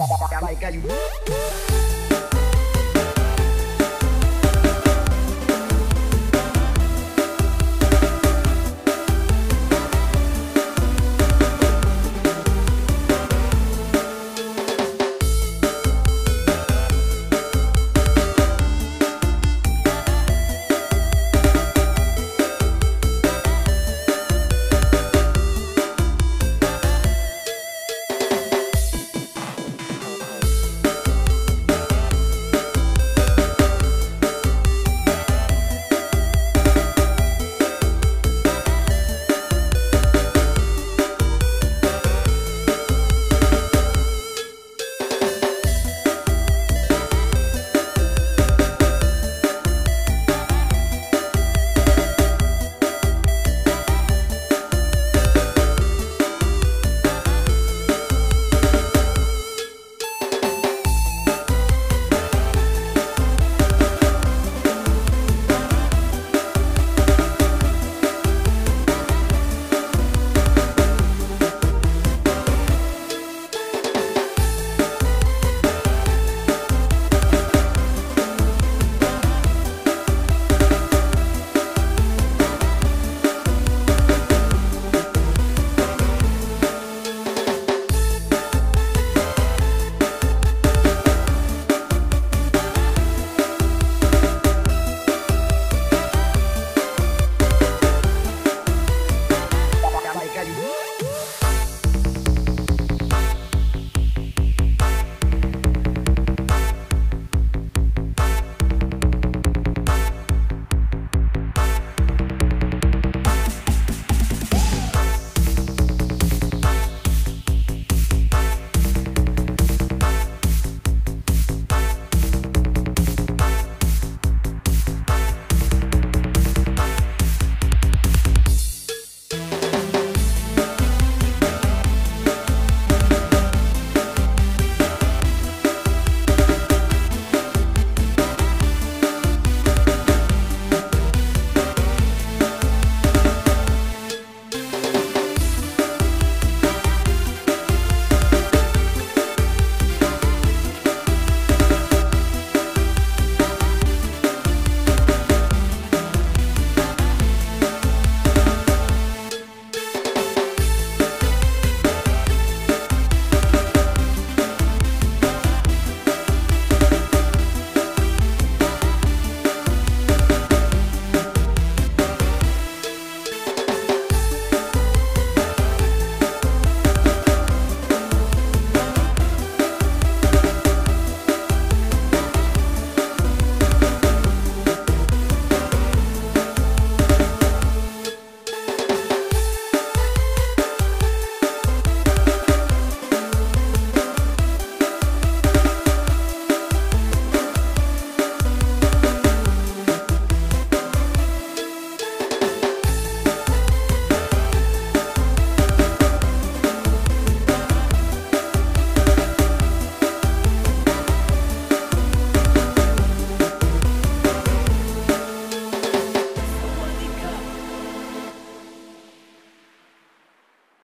Like you.